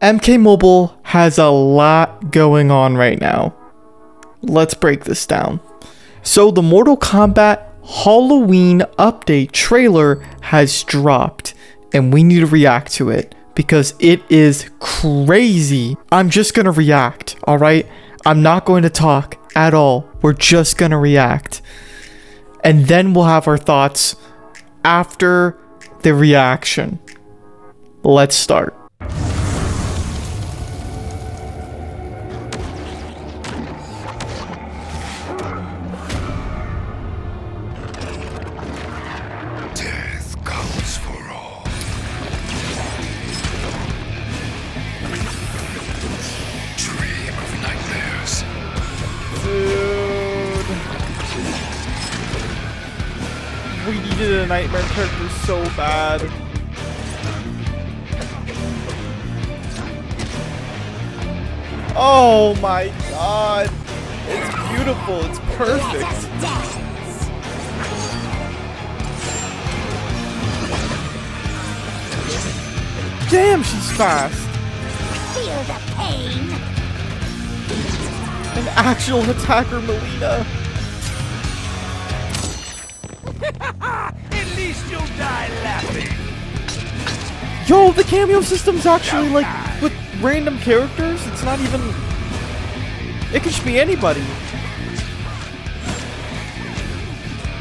MK Mobile has a lot going on right now. Let's break this down. So, the Mortal Kombat Halloween update trailer has dropped, and we need to react to it because it is crazy. I'm just gonna react, alright? I'm not going to talk at all. We're just gonna react. And then we'll have our thoughts after the reaction. Let's start. Needed a nightmare character so bad. Oh my god. It's beautiful. It's perfect. Damn, she's fast. Feel the pain. An actual attacker, Mileena. At least you'll die laughing. Yo, the cameo system's actually like with random characters. It's not even. It could just be anybody.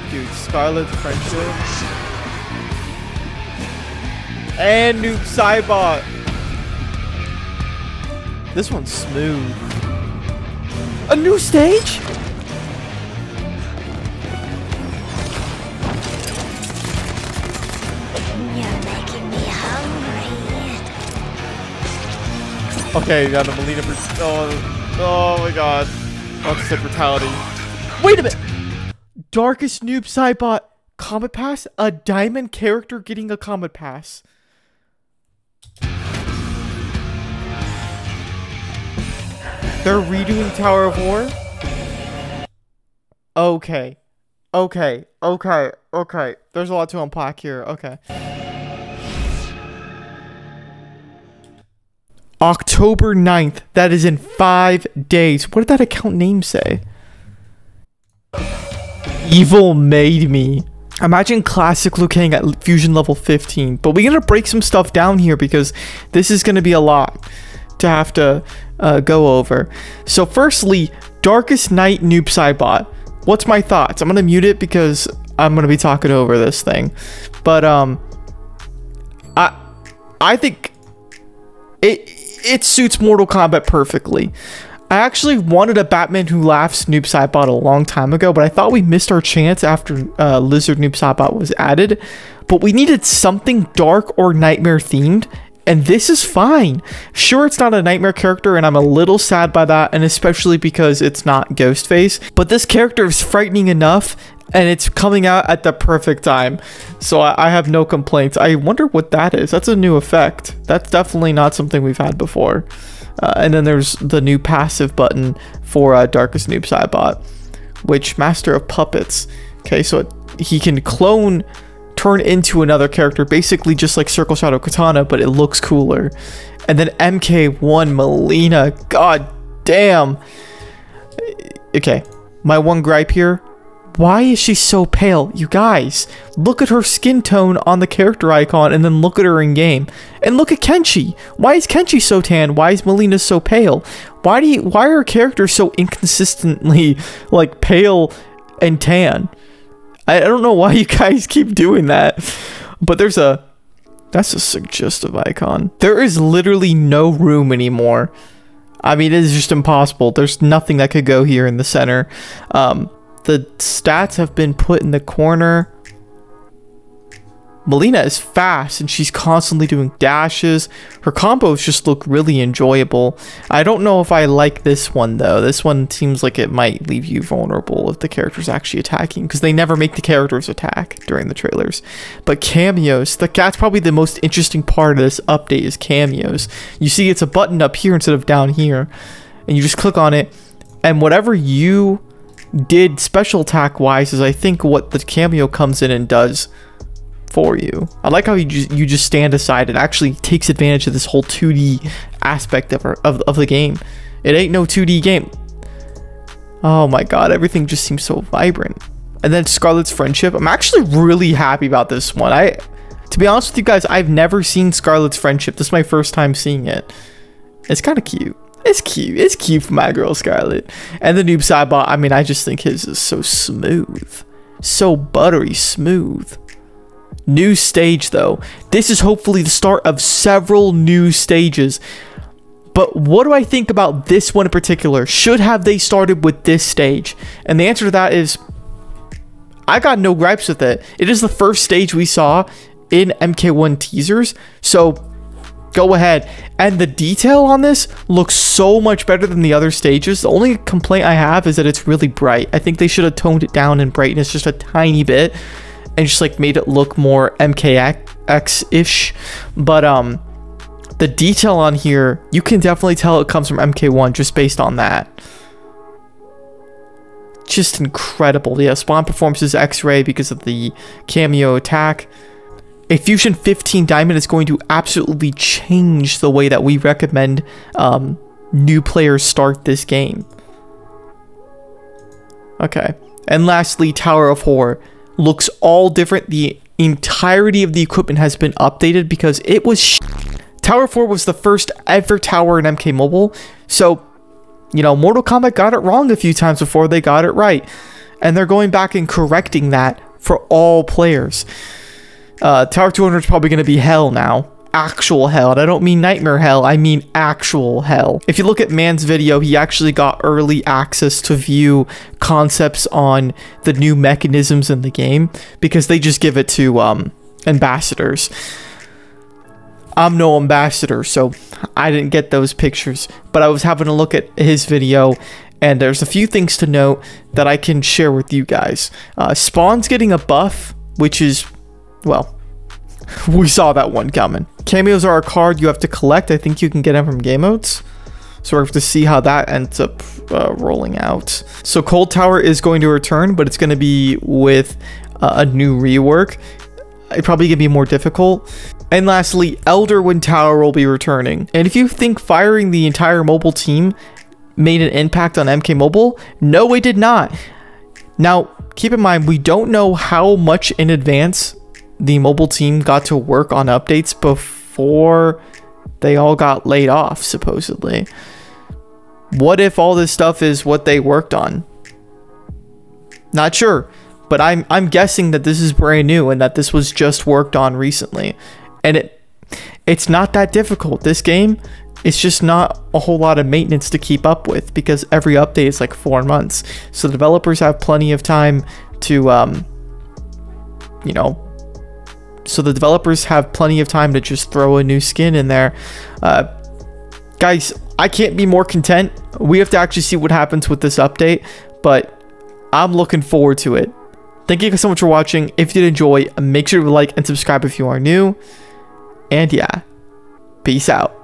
Dude, Skarlet's friendship. And Noob Saibot. This one's smooth. A new stage? Okay, we got a Mileena. Br- Oh, oh my god. Oh, said brutality. Wait a minute. Darkest Noob Saibot Comet Pass? A diamond character getting a Comet Pass. They're redoing Tower of War? Okay. Okay. Okay. Okay. There's a lot to unpack here. Okay. October 9th. That is in five days. What did that account name say? Evil made me. Imagine classic Liu Kang at fusion level 15. But we're going to break some stuff down here because this is going to be a lot to have to uh, go over. So firstly, Darkest Night Noob Saibot. What's my thoughts? I'm going to mute it because I'm going to be talking over this thing. But um I I think it it suits Mortal Kombat perfectly. I actually wanted a Batman Who Laughs Noob Saibot a long time ago, but I thought we missed our chance after uh, Lizard Noob Saibot was added. But we needed something dark or nightmare themed, and this is fine. Sure, it's not a nightmare character, and I'm a little sad by that, and especially because it's not Ghostface. But this character is frightening enough, and it's coming out at the perfect time. So I, I have no complaints. I wonder what that is. That's a new effect. That's definitely not something we've had before. Uh, and then there's the new passive button for uh, Darkest Noob Saibot, which Master of Puppets. Okay, so it, he can clone, turn into another character, basically just like Circle Shadow Kitana, but it looks cooler. And then MK1 Mileena, god damn. Okay, my one gripe here. Why is she so pale? You guys, look at her skin tone on the character icon and then look at her in game. And look at Kenshi. Why is Kenshi so tan? Why is Mileena so pale? Why do you, why are characters so inconsistently like pale and tan? I, don't know why you guys keep doing that. But there's a that's a suggestive icon. There is literally no room anymore. I mean, it is just impossible. There's nothing that could go here in the center. Um, the stats have been put in the corner. Mileena is fast and she's constantly doing dashes. Her combos just look really enjoyable. I don't know if I like this one though. This one seems like it might leave you vulnerable if the character's actually attacking because they never make the characters attack during the trailers. But cameos, the, that's probably the most interesting part of this update is cameos. You see it's a button up here instead of down here and you just click on it and whatever you did special attack wise is I think what the cameo comes in and does for you. I like how you just, you just stand aside. It actually takes advantage of this whole 2D aspect of, her, of, of the game. It ain't no 2D game. Oh my god, everything just seems so vibrant. And then Skarlet's friendship. I'm actually really happy about this one. I to be honest with you guys, I've never seen Skarlet's friendship. This is my first time seeing it. It's kind of cute. It's cute. It's cute for my girl Skarlet. And the Noob Saibot, I mean, I just think his is so smooth. So buttery smooth. New stage though. This is hopefully the start of several new stages. But what do I think about this one in particular? Should have they started with this stage? And the answer to that is I got no gripes with it. It is the first stage we saw in MK1 teasers. So go ahead. And the detail on this looks so much better than the other stages. The only complaint I have is that it's really bright. I think they should have toned it down in brightness just a tiny bit and just like made it look more MKX-ish. But um the detail on here, you can definitely tell it comes from MK1 just based on that. Just incredible. Yeah, spawn performs his X-ray because of the cameo attack. A Fusion 15 Diamond is going to absolutely change the way that we recommend um, new players start this game. Okay. And lastly, Tower of Horror looks all different. The entirety of the equipment has been updated because it was Tower 4 was the first ever tower in MK Mobile. So, you know, Mortal Kombat got it wrong a few times before they got it right. And they're going back and correcting that for all players. Uh, Tower 200 is probably going to be hell now. Actual hell. And I don't mean nightmare hell, I mean actual hell. If you look at Man's video, he actually got early access to view concepts on the new mechanisms in the game because they just give it to um, ambassadors. I'm no ambassador, so I didn't get those pictures. But I was having a look at his video, and there's a few things to note that I can share with you guys. Uh, Spawn's getting a buff, which is, well, we saw that one coming. Cameos are a card you have to collect. I think you can get them from game modes. So we have to see how that ends up uh, rolling out. So Cold Tower is going to return, but it's going to be with uh, a new rework. It probably going to be more difficult. And lastly, Elderwind Tower will be returning. And if you think firing the entire mobile team made an impact on MK Mobile, no, it did not. Now, keep in mind, we don't know how much in advance the mobile team got to work on updates before they all got laid off, supposedly. What if all this stuff is what they worked on? Not sure, but I'm I'm guessing that this is brand new and that this was just worked on recently and it it's not that difficult. This game, it's just not a whole lot of maintenance to keep up with because every update is like four months. So developers have plenty of time to, um, you know, so the developers have plenty of time to just throw a new skin in there. Uh, guys, I can't be more content. We have to actually see what happens with this update, but I'm looking forward to it. Thank you guys so much for watching. If you did enjoy, make sure to like and subscribe if you are new. And yeah, peace out.